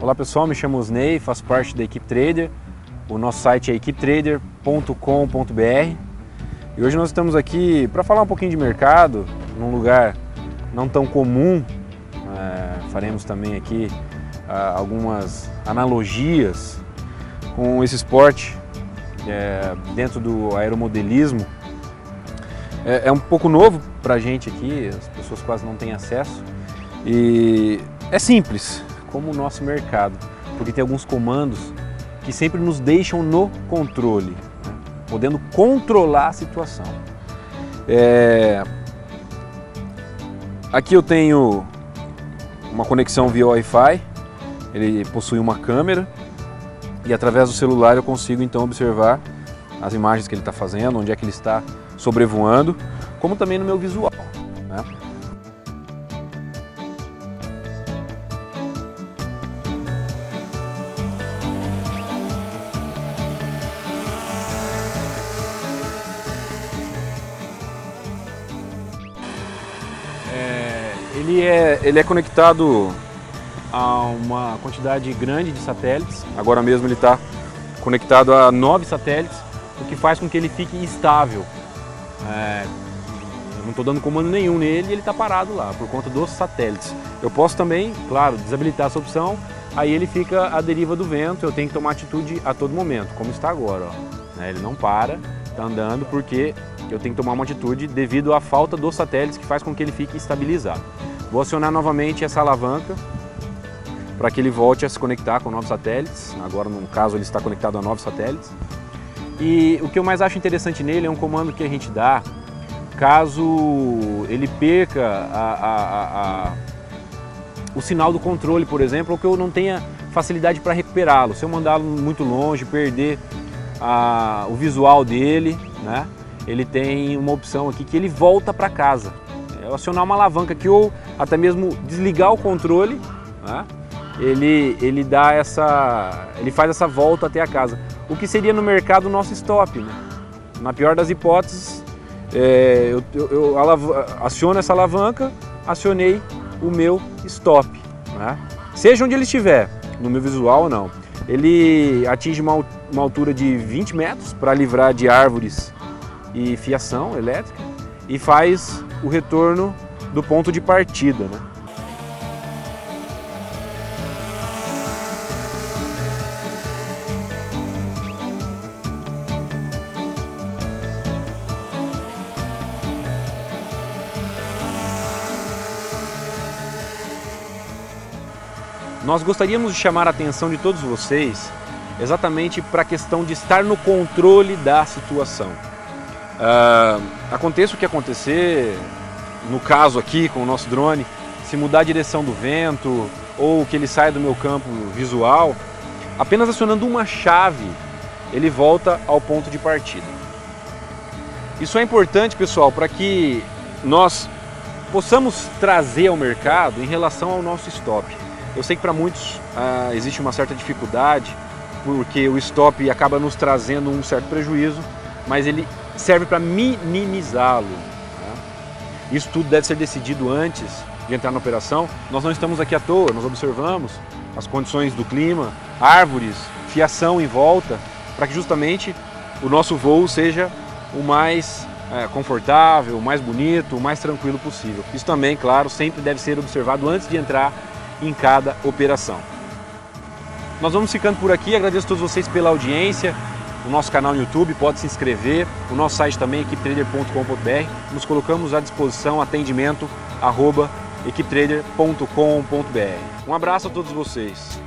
Olá pessoal, me chamo Osney, faço parte da Equipe Trader. O nosso site é equipetrader.com.br e hoje nós estamos aqui para falar um pouquinho de mercado, num lugar não tão comum. É, faremos também aqui ah, algumas analogias com esse esporte é, dentro do aeromodelismo. É, é um pouco novo para a gente aqui, as pessoas quase não têm acesso e é simples, como o nosso mercado, porque tem alguns comandos que sempre nos deixam no controle, podendo controlar a situação. É... Aqui eu tenho uma conexão via Wi-Fi, ele possui uma câmera e através do celular eu consigo então observar as imagens que ele está fazendo, onde é que ele está sobrevoando, como também no meu visual. Né? Ele, é, ele é conectado a uma quantidade grande de satélites. Agora mesmo ele está conectado a nove satélites, o que faz com que ele fique estável. É, eu não estou dando comando nenhum nele e ele está parado lá, por conta dos satélites. Eu posso também, claro, desabilitar essa opção, aí ele fica à deriva do vento, eu tenho que tomar atitude a todo momento, como está agora. Ó. Ele não para, está andando porque eu tenho que tomar uma atitude devido à falta dos satélites que faz com que ele fique estabilizado. Vou acionar novamente essa alavanca para que ele volte a se conectar com novos satélites. Agora, no caso, ele está conectado a novos satélites. E o que eu mais acho interessante nele é um comando que a gente dá caso ele perca a, a, a, o sinal do controle, por exemplo, ou que eu não tenha facilidade para recuperá-lo. Se eu mandá-lo muito longe, perder o visual dele, né? Ele tem uma opção aqui que ele volta para casa. É acionar uma alavanca aqui ou até mesmo desligar o controle, né? ele, ele dá essa, ele faz essa volta até a casa. O que seria no mercado o nosso stop. Né? Na pior das hipóteses, é, eu, eu, eu aciono essa alavanca, acionei o meu stop. Né? Seja onde ele estiver, no meu visual ou não. Ele atinge uma, uma altura de 20 metros para livrar de árvores e fiação elétrica e faz o retorno do ponto de partida. Né? Nós gostaríamos de chamar a atenção de todos vocês exatamente para a questão de estar no controle da situação. Uh, aconteça o que acontecer, no caso aqui com o nosso drone, se mudar a direção do vento ou que ele saia do meu campo visual, apenas acionando uma chave ele volta ao ponto de partida. Isso é importante, pessoal, para que nós possamos trazer ao mercado em relação ao nosso stop. Eu sei que para muitos ah, existe uma certa dificuldade, porque o stop acaba nos trazendo um certo prejuízo, mas ele serve para minimizá-lo. Né? Isso tudo deve ser decidido antes de entrar na operação. Nós não estamos aqui à toa, nós observamos as condições do clima, árvores, fiação em volta, para que justamente o nosso voo seja o mais é, confortável, o mais bonito, o mais tranquilo possível. Isso também, claro, sempre deve ser observado antes de entrar em cada operação. Nós vamos ficando por aqui, agradeço a todos vocês pela audiência, o nosso canal no YouTube, pode se inscrever, o nosso site também, equipetrader.com.br, nos colocamos à disposição, atendimento, arroba. Um abraço a todos vocês.